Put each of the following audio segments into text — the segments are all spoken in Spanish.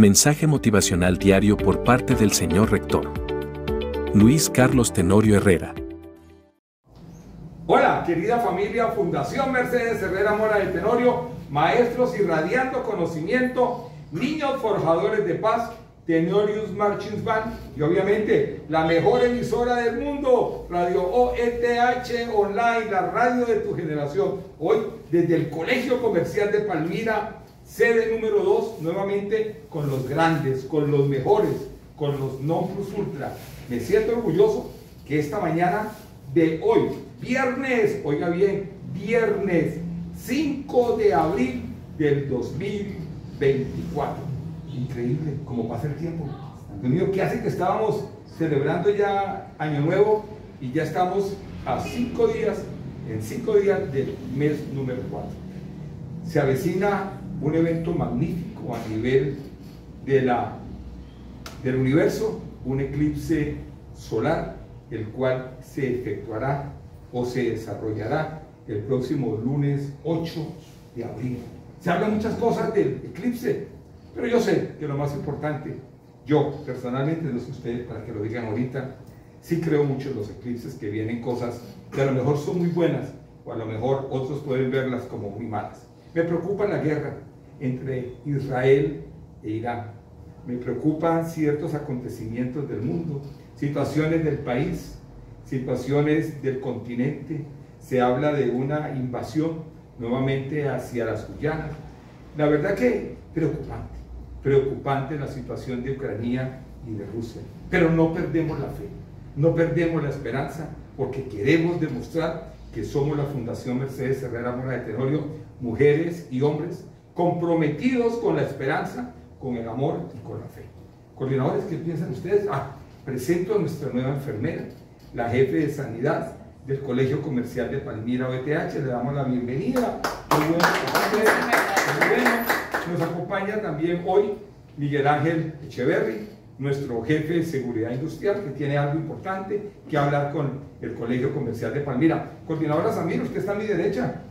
Mensaje motivacional diario por parte del señor rector. Luis Carlos Tenorio Herrera. Hola, querida familia Fundación Mercedes Herrera Mora de Tenorio, maestros irradiando conocimiento, niños forjadores de paz, Tenorius Marching Band y obviamente la mejor emisora del mundo, Radio OETH Online, la radio de tu generación. Hoy desde el Colegio Comercial de Palmira Sede número 2, nuevamente con los grandes, con los mejores, con los non plus ultra. Me siento orgulloso que esta mañana de hoy, viernes, oiga bien, viernes 5 de abril del 2024. Increíble cómo pasa el tiempo. Dios ¿qué hace que estábamos celebrando ya Año Nuevo y ya estamos a cinco días, en cinco días del mes número 4? Se avecina un evento magnífico a nivel de la, del universo, un eclipse solar, el cual se efectuará o se desarrollará el próximo lunes 8 de abril. Se habla muchas cosas del eclipse, pero yo sé que lo más importante, yo personalmente, no sé ustedes para que lo digan ahorita, sí creo mucho en los eclipses que vienen cosas que a lo mejor son muy buenas o a lo mejor otros pueden verlas como muy malas. Me preocupa la guerra, entre Israel e Irán. Me preocupan ciertos acontecimientos del mundo, situaciones del país, situaciones del continente. Se habla de una invasión nuevamente hacia las Guyanas. La verdad que preocupante, preocupante la situación de Ucrania y de Rusia. Pero no perdemos la fe, no perdemos la esperanza, porque queremos demostrar que somos la Fundación Mercedes Herrera Mora de Tenorio, mujeres y hombres comprometidos con la esperanza, con el amor y con la fe. Coordinadores, ¿qué piensan ustedes? Ah, presento a nuestra nueva enfermera, la jefe de sanidad del Colegio Comercial de Palmira OETH. Le damos la bienvenida. Muy bueno, muy bueno. Nos acompaña también hoy Miguel Ángel Echeverry, nuestro jefe de seguridad industrial, que tiene algo importante que hablar con el Colegio Comercial de Palmira. Coordinadora Samir, usted está a mi derecha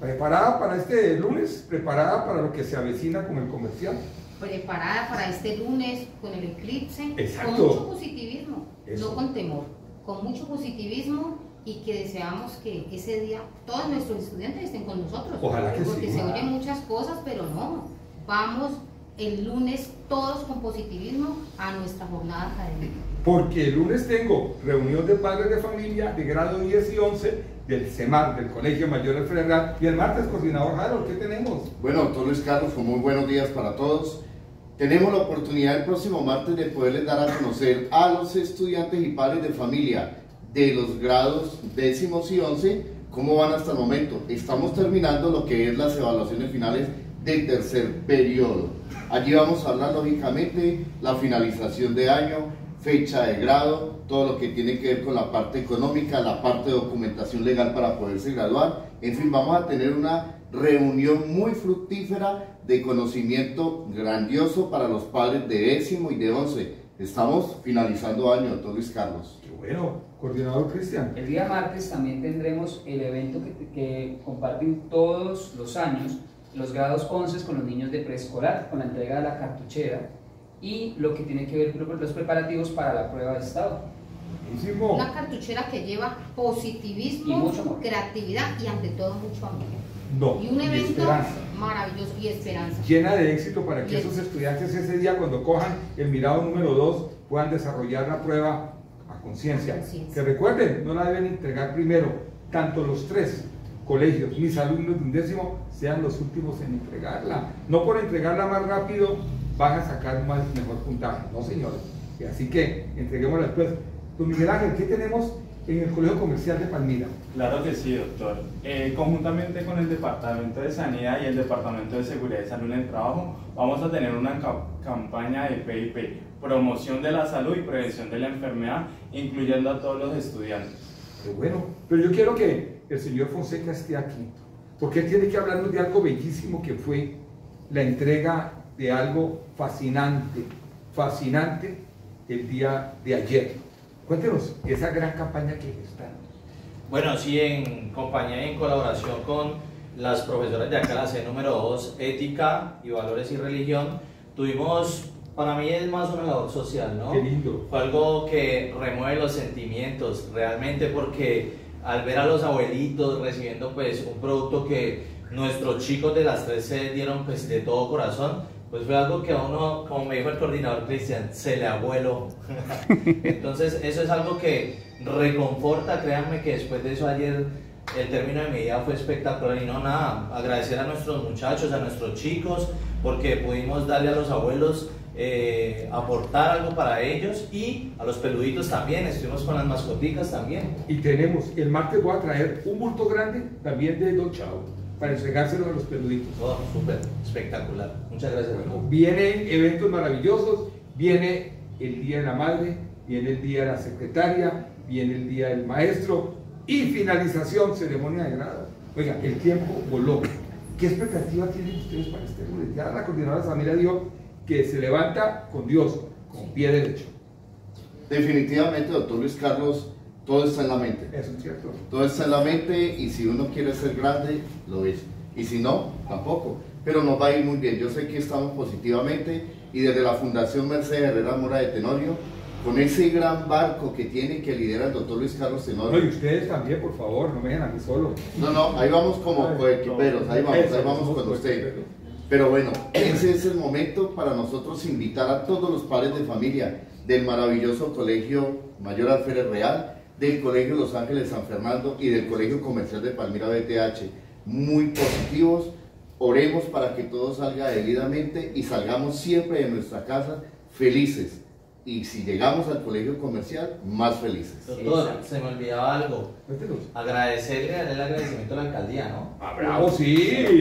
preparada para este lunes, preparada para lo que se avecina con el comercial. Preparada para este lunes con el eclipse, Exacto. con mucho positivismo, Eso. no con temor, con mucho positivismo y que deseamos que ese día todos nuestros estudiantes estén con nosotros. Ojalá que porque sí. se oyen muchas cosas, pero no. Vamos el lunes todos con positivismo a nuestra jornada académica. Porque el lunes tengo reunión de padres de familia de grado 10 y 11 del CEMAR, del Colegio Mayor del Federal, y el martes, coordinador Harold, ¿qué tenemos? Bueno, doctor Luis Carlos, con muy buenos días para todos. Tenemos la oportunidad el próximo martes de poderles dar a conocer a los estudiantes y padres de familia de los grados décimos y once cómo van hasta el momento. Estamos terminando lo que es las evaluaciones finales del tercer periodo. Allí vamos a hablar lógicamente la finalización de año, fecha de grado, todo lo que tiene que ver con la parte económica, la parte de documentación legal para poderse graduar. En fin, vamos a tener una reunión muy fructífera de conocimiento grandioso para los padres de décimo y de once. Estamos finalizando año, doctor Luis Carlos. Qué bueno, coordinador Cristian. El día martes también tendremos el evento que, que comparten todos los años los grados 11 con los niños de preescolar, con la entrega de la cartuchera y lo que tiene que ver con los preparativos para la prueba de estado. Una cartuchera que lleva positivismo, Y mucho amor. creatividad y ante todo mucho amor. No, Y un evento maravilloso y esperanza. Llena de éxito para que esos estudiantes ese día, cuando cojan el mirado número 2, puedan desarrollar la prueba. A conciencia. Que recuerden, no la deben entregar primero, tanto los tres colegios, mis alumnos de un décimo, sean los últimos en entregarla. No por entregarla más rápido van a sacar más, mejor puntaje, no señores. Y así que entreguémosla después. Don Miguel Ángel, ¿qué tenemos en el Colegio Comercial de Palmira? Claro que sí, doctor. Eh, conjuntamente con el Departamento de Sanidad y el Departamento de Seguridad y Salud en el Trabajo, vamos a tener una ca- campaña de PIP, promoción de la salud y prevención de la enfermedad, incluyendo a todos los estudiantes. Qué bueno. Pero yo quiero que el señor Fonseca esté aquí, porque él tiene que hablarnos de algo bellísimo que fue la entrega de algo fascinante, fascinante el día de ayer. Cuéntenos esa gran campaña que está. Bueno, sí, en compañía y en colaboración con las profesoras de acá, la C número 2, Ética y Valores y Religión, tuvimos, para mí es más una labor social, ¿no? Qué lindo. Fue algo que remueve los sentimientos realmente porque al ver a los abuelitos recibiendo pues un producto que nuestros chicos de las tres se dieron pues de todo corazón, pues fue algo que a uno, como me dijo el coordinador Cristian, se le abuelo. Entonces eso es algo que reconforta, créanme que después de eso ayer el término de mi día fue espectacular y no nada, agradecer a nuestros muchachos, a nuestros chicos, porque pudimos darle a los abuelos eh, aportar algo para ellos y a los peluditos también, estuvimos con las mascoticas también. Y tenemos, el martes voy a traer un bulto grande también de Don Chao para entregárselo a los peluditos. Oh, súper, espectacular. Muchas gracias. Bueno, vienen eventos maravillosos, viene el Día de la Madre, viene el Día de la Secretaria, viene el Día del Maestro y finalización, ceremonia de grado. Oiga, el tiempo voló. ¿Qué expectativa tienen ustedes para este lunes? Ya la coordinadora de familia dijo que se levanta con Dios, con pie derecho. Definitivamente, doctor Luis Carlos, todo está en la mente. Eso es cierto. Todo está en la mente y si uno quiere ser grande, lo es. Y si no, tampoco. Pero nos va a ir muy bien. Yo sé que estamos positivamente y desde la Fundación Mercedes Herrera Mora de Tenorio, con ese gran barco que tiene que lidera el doctor Luis Carlos No, y Tenorio. ustedes también, por favor, no me dejen a mí solo. No, no, ahí vamos como coequiperos, ahí vamos, ahí vamos con usted. Pero bueno, ese es el momento para nosotros invitar a todos los padres de familia del maravilloso Colegio Mayor Alférez Real, del Colegio Los Ángeles San Fernando y del Colegio Comercial de Palmira BTH. Muy positivos, oremos para que todo salga debidamente y salgamos siempre de nuestra casa felices. Y si llegamos al colegio comercial, más felices. Doctor, se me olvidaba algo. Agradecerle, darle el agradecimiento a la alcaldía, ¿no? Ah, bravo, sí.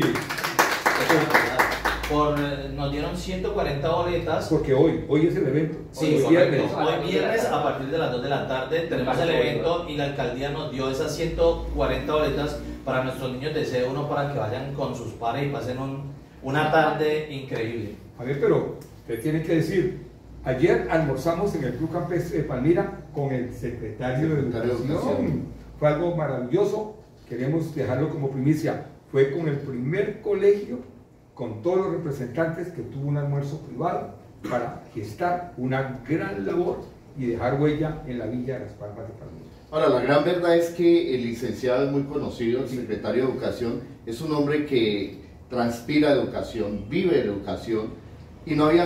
Por, nos dieron 140 boletas. Porque hoy, hoy es el evento. Sí, hoy viernes. Hoy viernes a partir de las 2 de la tarde tenemos el evento y la alcaldía nos dio esas 140 boletas para nuestros niños de C1 para que vayan con sus padres y pasen un- una tarde increíble. A ver, pero usted tiene que decir, ayer almorzamos en el Club Campestre de Palmira con el secretario de Secretario de Educación. Educación. Fue algo maravilloso, queremos dejarlo como primicia. Fue con el primer colegio, con todos los representantes, que tuvo un almuerzo privado para gestar una gran labor y dejar huella en la Villa de las Palmas de Palmira. Ahora, la gran verdad es que el licenciado es muy conocido, el secretario de Educación, es un hombre que transpira educación, vive educación, y no había,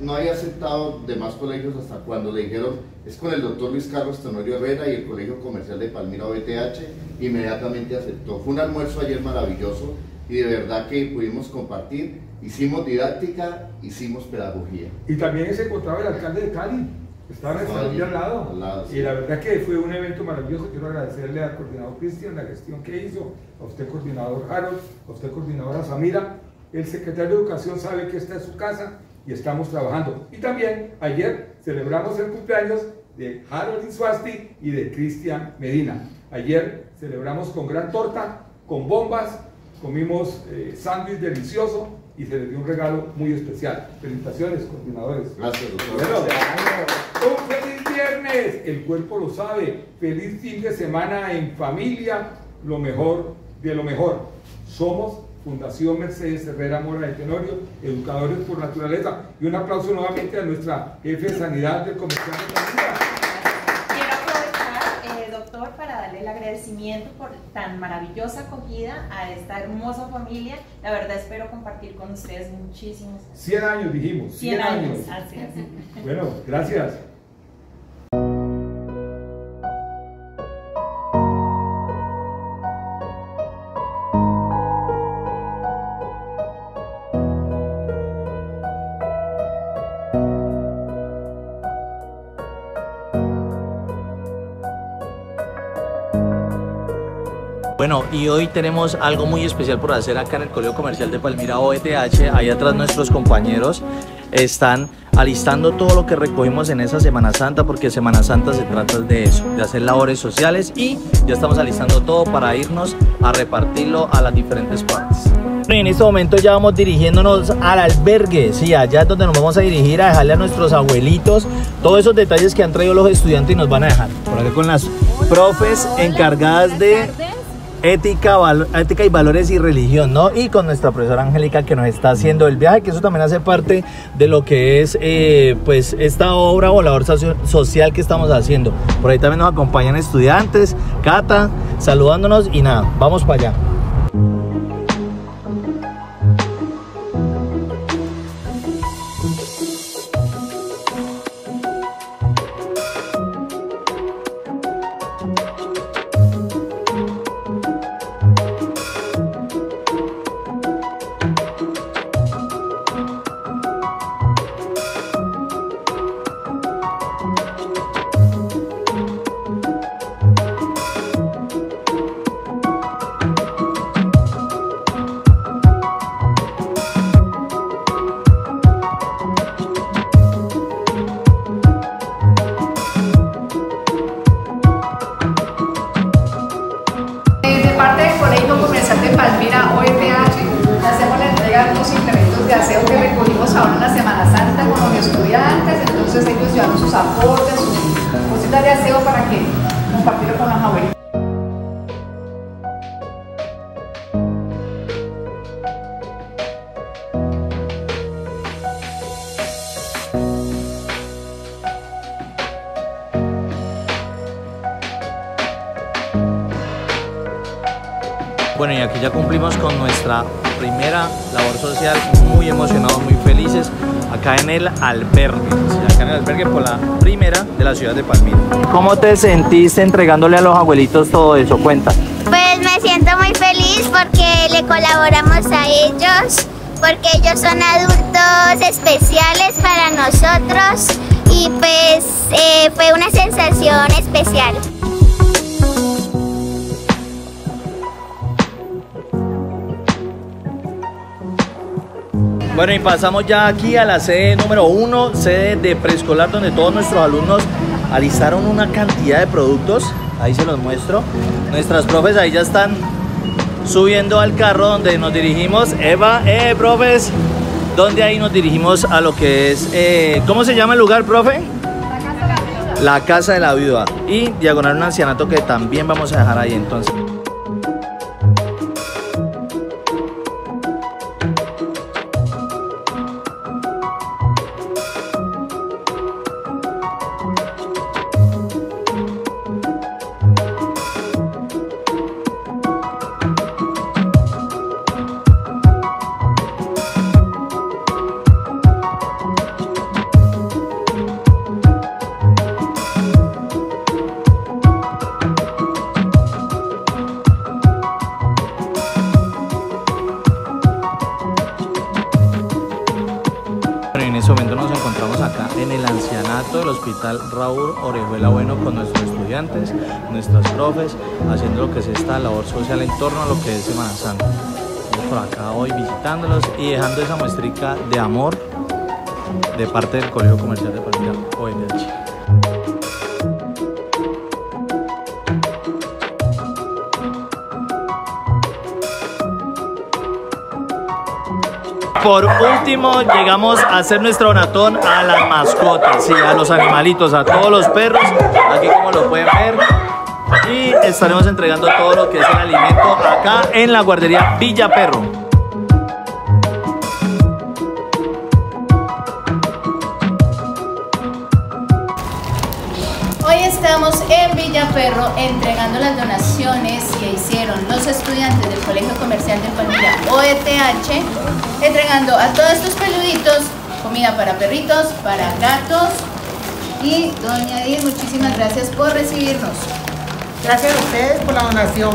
no había aceptado demás colegios hasta cuando le dijeron, es con el doctor Luis Carlos Tenorio Herrera y el Colegio Comercial de Palmira BTH, inmediatamente aceptó. Fue un almuerzo ayer maravilloso y de verdad que pudimos compartir, hicimos didáctica, hicimos pedagogía. Y también se encontraba el alcalde de Cali, estaba en el al lado. al lado, sí. Y la verdad que fue un evento maravilloso. Quiero agradecerle al coordinador Cristian la gestión que hizo, a usted coordinador Harold, a usted coordinadora Samira. El secretario de Educación sabe que esta es su casa y estamos trabajando. Y también ayer celebramos el cumpleaños de Harold Insuasti y de Cristian Medina. Ayer celebramos con gran torta, con bombas, comimos eh, sándwich delicioso y se les dio un regalo muy especial. Felicitaciones, coordinadores. Gracias, doctor. Un feliz viernes, el cuerpo lo sabe. Feliz fin de semana en familia, lo mejor de lo mejor. Somos Fundación Mercedes Herrera Mora de Tenorio, educadores por naturaleza. Y un aplauso nuevamente a nuestra jefe de sanidad del comercial de. Quiero aprovechar, eh, doctor, para darle el agradecimiento por tan maravillosa acogida a esta hermosa familia. La verdad espero compartir con ustedes muchísimos 100 años dijimos, 100 años. Así es. Bueno, gracias. Bueno, y hoy tenemos algo muy especial por hacer acá en el Colegio Comercial de Palmira OETH. Ahí atrás nuestros compañeros están alistando todo lo que recogimos en esa Semana Santa, porque Semana Santa se trata de eso, de hacer labores sociales y ya estamos alistando todo para irnos a repartirlo a las diferentes partes. Y en este momento ya vamos dirigiéndonos al albergue, sí, allá es donde nos vamos a dirigir a dejarle a nuestros abuelitos todos esos detalles que han traído los estudiantes y nos van a dejar. Por acá con las profes encargadas de ética, ética y valores y religión, ¿no? Y con nuestra profesora Angélica que nos está haciendo el viaje, que eso también hace parte de lo que es, eh, pues, esta obra o labor social que estamos haciendo. Por ahí también nos acompañan estudiantes, Cata, saludándonos y nada, vamos para allá. Bueno, y aquí ya cumplimos con nuestra primera labor social, muy emocionados, muy felices, acá en el albergue, acá en el albergue por la primera de la ciudad de Palmira. ¿Cómo te sentiste entregándole a los abuelitos todo eso? Cuenta. Pues me siento muy feliz porque le colaboramos a ellos, porque ellos son adultos especiales para nosotros y pues eh, fue una sensación especial. Bueno, y pasamos ya aquí a la sede número uno, sede de preescolar, donde todos nuestros alumnos alistaron una cantidad de productos. Ahí se los muestro. Nuestras profes ahí ya están subiendo al carro donde nos dirigimos. Eva, eh, profes, donde ahí nos dirigimos a lo que es, eh, ¿cómo se llama el lugar, profe? La Casa de la Viuda. La Casa de la Viuda. Y Diagonal un ancianato que también vamos a dejar ahí entonces. Raúl Orejuela Bueno con nuestros estudiantes, nuestras profes, haciendo lo que es esta labor social en torno a lo que es Semana Santa. Por acá hoy visitándolos y dejando esa muestrica de amor de parte del Colegio Comercial de Palmira ONH. Por último, llegamos a hacer nuestro donatón a las mascotas, y a los animalitos, a todos los perros, aquí como lo pueden ver. Y estaremos entregando todo lo que es el alimento acá en la guardería Villa Perro. Villaferro entregando las donaciones que hicieron los estudiantes del Colegio Comercial de Palmira OETH, entregando a todos estos peluditos comida para perritos, para gatos. Y doña Edith, muchísimas gracias por recibirnos. Gracias a ustedes por la donación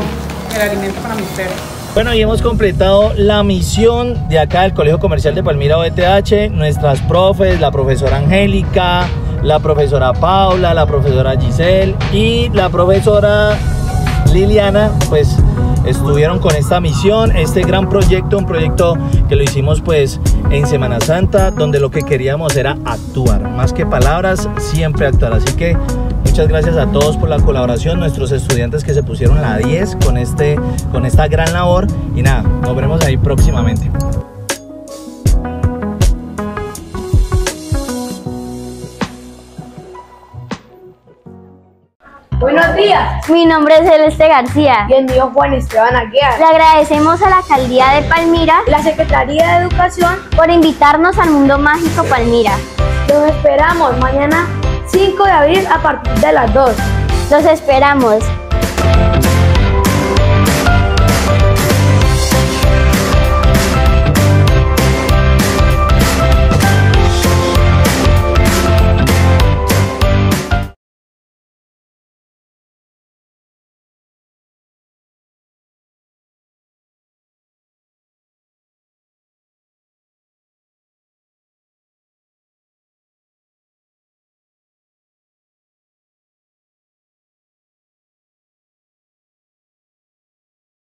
del alimento para mis perros. Bueno, y hemos completado la misión de acá del Colegio Comercial de Palmira OETH, nuestras profes, la profesora Angélica, la profesora Paula, la profesora Giselle y la profesora Liliana, pues estuvieron con esta misión, este gran proyecto, un proyecto que lo hicimos pues en Semana Santa, donde lo que queríamos era actuar, más que palabras, siempre actuar. Así que muchas gracias a todos por la colaboración, nuestros estudiantes que se pusieron la 10 con, este, con esta gran labor y nada, nos veremos ahí próximamente. Mi nombre es Celeste García. Y el mío Juan Esteban Aguiar. Le agradecemos a la Alcaldía de Palmira, la Secretaría de Educación, por invitarnos al Mundo Mágico Palmira. Los esperamos mañana 5 de abril a partir de las 2. Los esperamos.